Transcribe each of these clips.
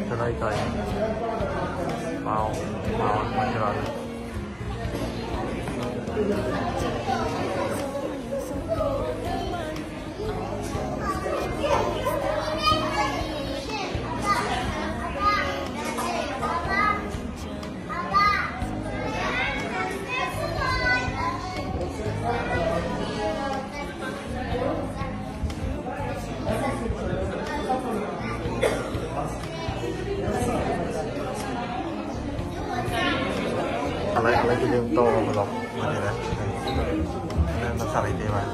いただいたいワオい。 ឥឡូវឥឡូវគឺយើងតមកឡប់មកនេះណានៅសារីទេបាទ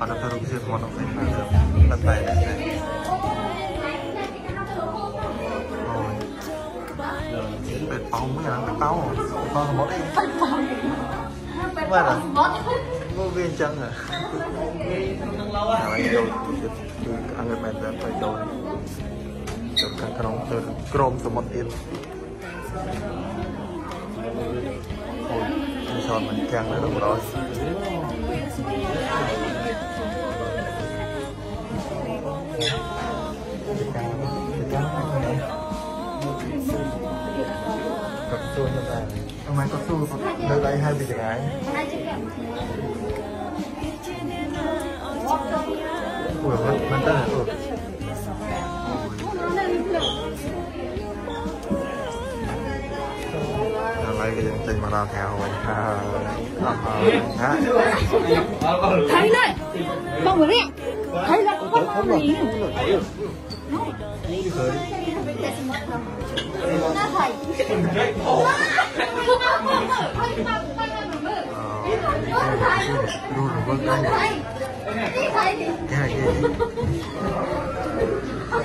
អត់ទៅរូបភាពមកដល់នេះបាទដល់តែនេះអូយเป็ดเป่าไม่นะเป็ดเป่าเป่าสมมติเองว่าอะงูเวียนจังอ่ะอะไรโดนคืออังเงินแมนแบบไปโดนจบการขนมเจอกรมสมมติเอง มีชอบมันแข็งแลยลูกร้อนกับตัวจะแบบทำไมก็สู้แลือดไหลให้ไปยังไง Ủa, mình, mình tên là rồi vâng đây thầy thầy cái này cái là một lần phải giao thì mà thôi bên mười sản bây giờ cái luôn rồi vâng nhận phải được không thì đâu chia được nhiều này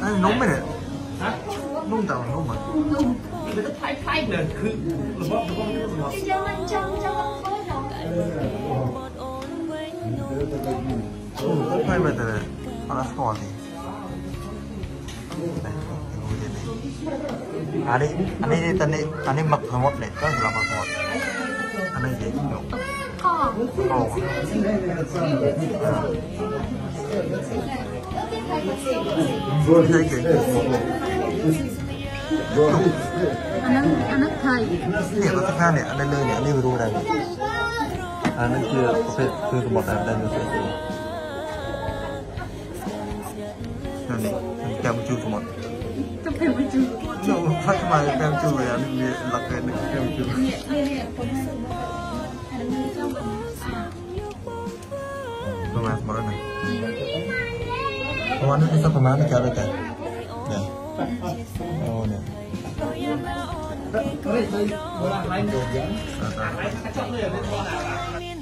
아니 농매네 농다고 농마 빨리 봐야 되네 알아서 또 왔네 anh ấy anh ấy tên anh ấy mập hơn một này. Có là mập hơn anh ấy dễ nhục Hai chị anh ấy thầy Chị có thức ăn này, anh ấy lơi này, anh ấy vừa rồi này Anh chưa có phê, chưa có anh ấy vừa phê Anh ấy, anh ấy cao chưa có bọt Chắc phê mới chưa Nó phát más morena. Oh, ano isa pa man kaya ta. Yeah. Oh, no. រេតទៅបងឡាញ់យកយ៉ាងអត់តែអាចកាត់ចប់លើរបស់អាឡា